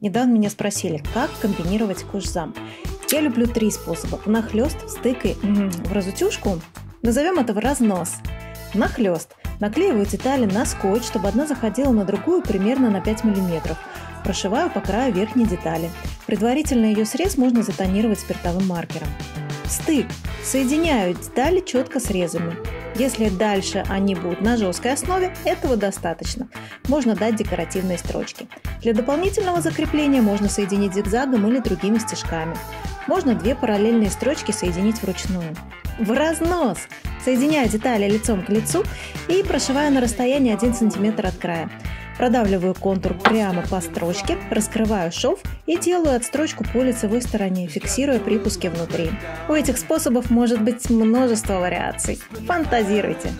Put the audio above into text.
Недавно меня спросили, как комбинировать кожзам. Я люблю три способа. Внахлёст, стык и в разутюжку. Назовем это в разнос. Внахлёст. Наклеиваю детали на скотч, чтобы одна заходила на другую примерно на 5 мм. Прошиваю по краю верхней детали. Предварительно ее срез можно затонировать спиртовым маркером. Стык. Соединяю детали четко срезами. Если дальше они будут на жесткой основе, этого достаточно. Можно дать декоративные строчки. Для дополнительного закрепления можно соединить зигзагом или другими стежками. Можно две параллельные строчки соединить вручную. В разнос! Соединяю детали лицом к лицу и прошиваю на расстоянии 1 см от края. Продавливаю контур прямо по строчке, раскрываю шов и делаю отстрочку по лицевой стороне, фиксируя припуски внутри. У этих способов может быть множество вариаций. Фантазируйте!